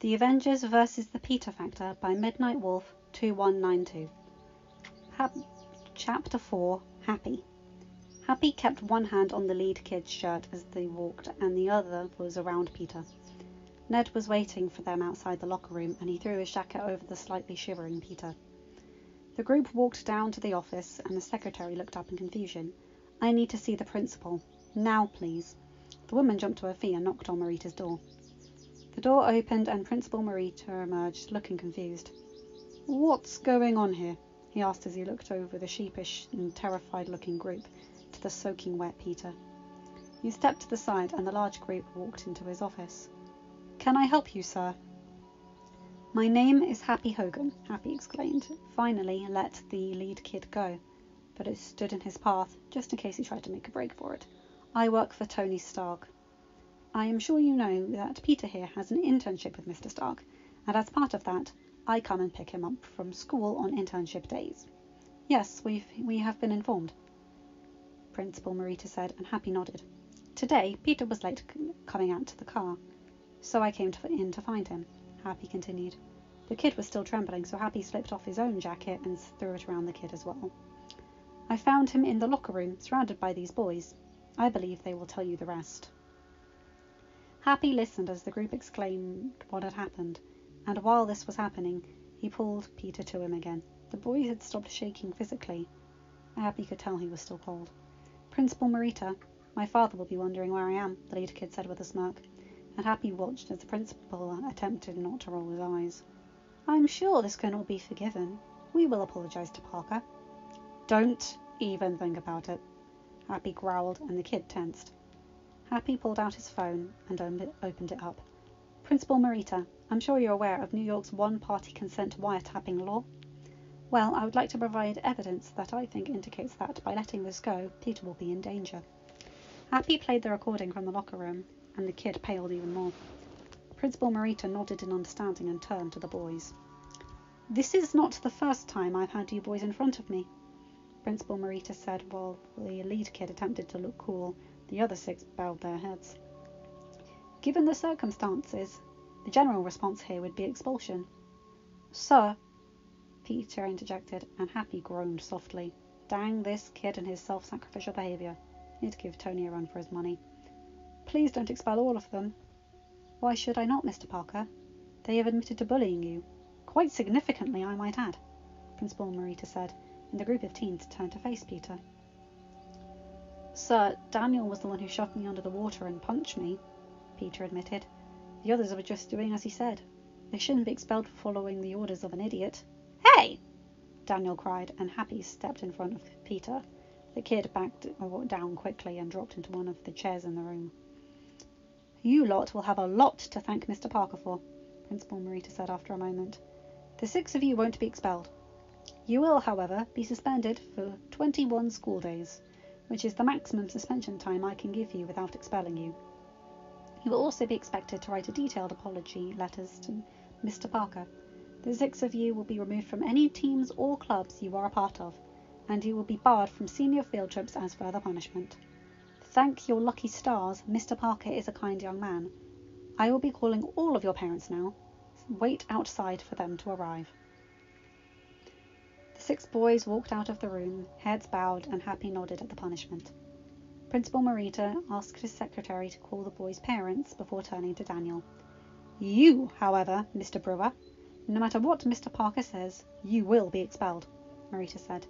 The Avengers vs. the Peter Factor by Midnight Wolf 2192. Chapter 4 Happy. Happy kept one hand on the lead kid's shirt as they walked, and the other was around Peter. Ned was waiting for them outside the locker room, and he threw his jacket over the slightly shivering Peter. The group walked down to the office, and the secretary looked up in confusion. I need to see the principal. Now, please. The woman jumped to her feet and knocked on Morita's door. The door opened and Principal Morita emerged, looking confused. What's going on here? he asked as he looked over the sheepish and terrified looking group to the soaking wet Peter. He stepped to the side and the large group walked into his office. Can I help you, sir? My name is Happy Hogan, Happy exclaimed. Finally let the lead kid go, but it stood in his path, just in case he tried to make a break for it. I work for Tony Stark. I am sure you know that Peter here has an internship with Mr. Stark, and as part of that, I come and pick him up from school on internship days. Yes, we've, we have been informed, Principal Morita said, and Happy nodded. Today, Peter was late coming out to the car, so I came to, in to find him, Happy continued. The kid was still trembling, so Happy slipped off his own jacket and threw it around the kid as well. I found him in the locker room, surrounded by these boys. I believe they will tell you the rest. Happy listened as the group exclaimed what had happened, and while this was happening, he pulled Peter to him again. The boy had stopped shaking physically. Happy could tell he was still cold. Principal Morita, my father will be wondering where I am, the leader kid said with a smirk, and Happy watched as the principal attempted not to roll his eyes. I'm sure this can all be forgiven. We will apologize to Parker. Don't even think about it. Happy growled, and the kid tensed. Happy pulled out his phone and opened it up. Principal Morita, I'm sure you're aware of New York's one-party consent wiretapping law. Well, I would like to provide evidence that I think indicates that by letting this go, Peter will be in danger. Happy played the recording from the locker room, and the kid paled even more. Principal Morita nodded in understanding and turned to the boys. This is not the first time I've had you boys in front of me, Principal Morita said while the lead kid attempted to look cool the other six bowed their heads. Given the circumstances, the general response here would be expulsion. Sir, Peter interjected, and Happy groaned softly. Dang this kid and his self-sacrificial behaviour. He'd give Tony a run for his money. Please don't expel all of them. Why should I not, Mr. Parker? They have admitted to bullying you. Quite significantly, I might add, Principal Morita said, and the group of teens turned to face Peter. Sir, Daniel was the one who shoved me under the water and punched me, Peter admitted. The others were just doing as he said. They shouldn't be expelled for following the orders of an idiot. Hey! Daniel cried, and Happy stepped in front of Peter. The kid backed uh, down quickly and dropped into one of the chairs in the room. You lot will have a lot to thank Mr. Parker for, Principal Morita said after a moment. The six of you won't be expelled. You will, however, be suspended for twenty-one school days which is the maximum suspension time I can give you without expelling you. You will also be expected to write a detailed apology letters to Mr. Parker. The six of you will be removed from any teams or clubs you are a part of, and you will be barred from senior field trips as further punishment. Thank your lucky stars, Mr. Parker is a kind young man. I will be calling all of your parents now. Wait outside for them to arrive six boys walked out of the room, heads bowed and Happy nodded at the punishment. Principal Morita asked his secretary to call the boys' parents before turning to Daniel. You, however, Mr. Brewer, no matter what Mr. Parker says, you will be expelled, Morita said.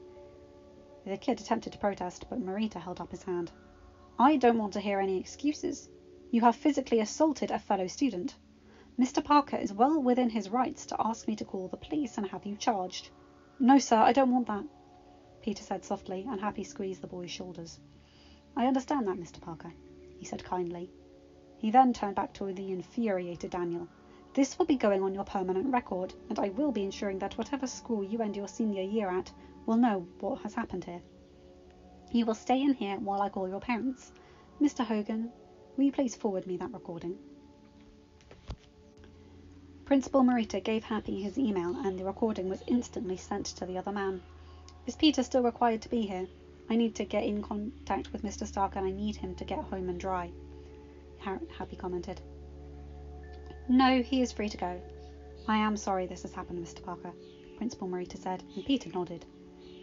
The kid attempted to protest, but Morita held up his hand. I don't want to hear any excuses. You have physically assaulted a fellow student. Mr. Parker is well within his rights to ask me to call the police and have you charged. No, sir, I don't want that, Peter said softly, and Happy squeezed the boy's shoulders. I understand that, Mr. Parker, he said kindly. He then turned back to the infuriated Daniel. This will be going on your permanent record, and I will be ensuring that whatever school you end your senior year at will know what has happened here. You will stay in here while I call your parents. Mr. Hogan, will you please forward me that recording? Principal Morita gave Happy his email and the recording was instantly sent to the other man. Is Peter still required to be here? I need to get in contact with Mr. Stark and I need him to get home and dry. Happy commented. No, he is free to go. I am sorry this has happened, Mr. Parker, Principal Morita said, and Peter nodded.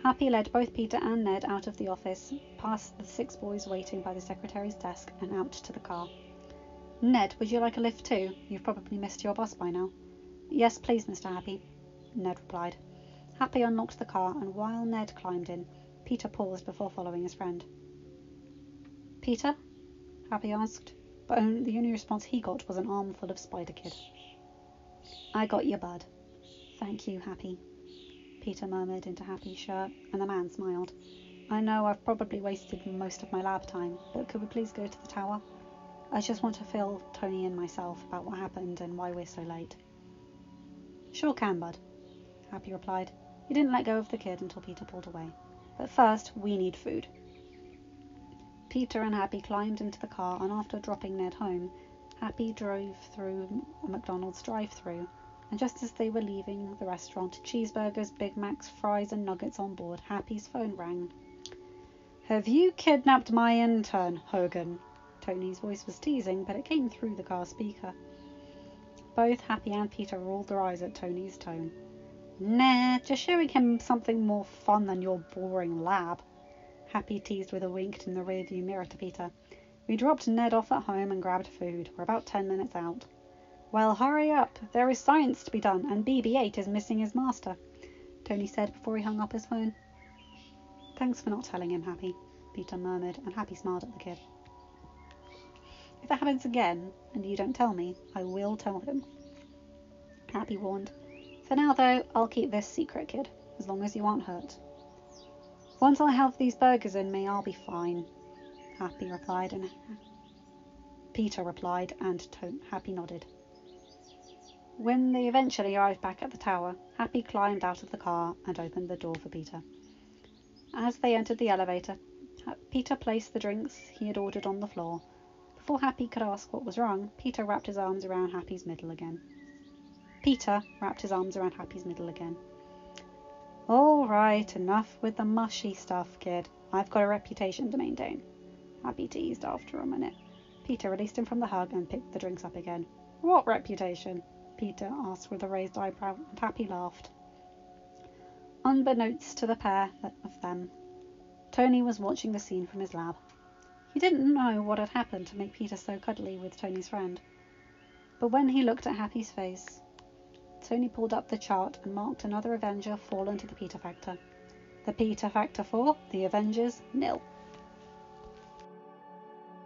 Happy led both Peter and Ned out of the office, past the six boys waiting by the secretary's desk, and out to the car. Ned, would you like a lift too? You've probably missed your bus by now. Yes, please, Mr. Happy, Ned replied. Happy unlocked the car, and while Ned climbed in, Peter paused before following his friend. Peter? Happy asked, but the only response he got was an armful of Spider Kid. I got your bud. Thank you, Happy, Peter murmured into Happy's shirt, and the man smiled. I know I've probably wasted most of my lab time, but could we please go to the tower? I just want to fill Tony and myself about what happened and why we're so late. Sure can, bud, Happy replied. He didn't let go of the kid until Peter pulled away. But first, we need food. Peter and Happy climbed into the car, and after dropping Ned home, Happy drove through a McDonald's drive-through and just as they were leaving the restaurant, cheeseburgers, Big Macs, fries, and nuggets on board, Happy's phone rang. Have you kidnapped my intern, Hogan? Tony's voice was teasing, but it came through the car speaker. Both Happy and Peter rolled their eyes at Tony's tone. Nah, just showing him something more fun than your boring lab. Happy teased with a wink in the rearview mirror to Peter. We dropped Ned off at home and grabbed food. We're about ten minutes out. Well, hurry up. There is science to be done, and BB-8 is missing his master, Tony said before he hung up his phone. Thanks for not telling him, Happy, Peter murmured, and Happy smiled at the kid. If that happens again, and you don't tell me, I will tell him. Happy warned. For now, though, I'll keep this secret, kid, as long as you aren't hurt. Once I have these burgers in me, I'll be fine, Happy replied, and Peter replied, and Happy nodded. When they eventually arrived back at the tower, Happy climbed out of the car and opened the door for Peter. As they entered the elevator, Peter placed the drinks he had ordered on the floor. Before Happy could ask what was wrong, Peter wrapped his arms around Happy's middle again. Peter wrapped his arms around Happy's middle again. All right, enough with the mushy stuff, kid. I've got a reputation to maintain. Happy teased after a minute. Peter released him from the hug and picked the drinks up again. What reputation? Peter asked with a raised eyebrow, and Happy laughed. Unbeknownst to the pair of them, Tony was watching the scene from his lab. He didn't know what had happened to make Peter so cuddly with Tony's friend. But when he looked at Happy's face, Tony pulled up the chart and marked another Avenger fallen to the Peter factor. The Peter factor for the Avengers, nil.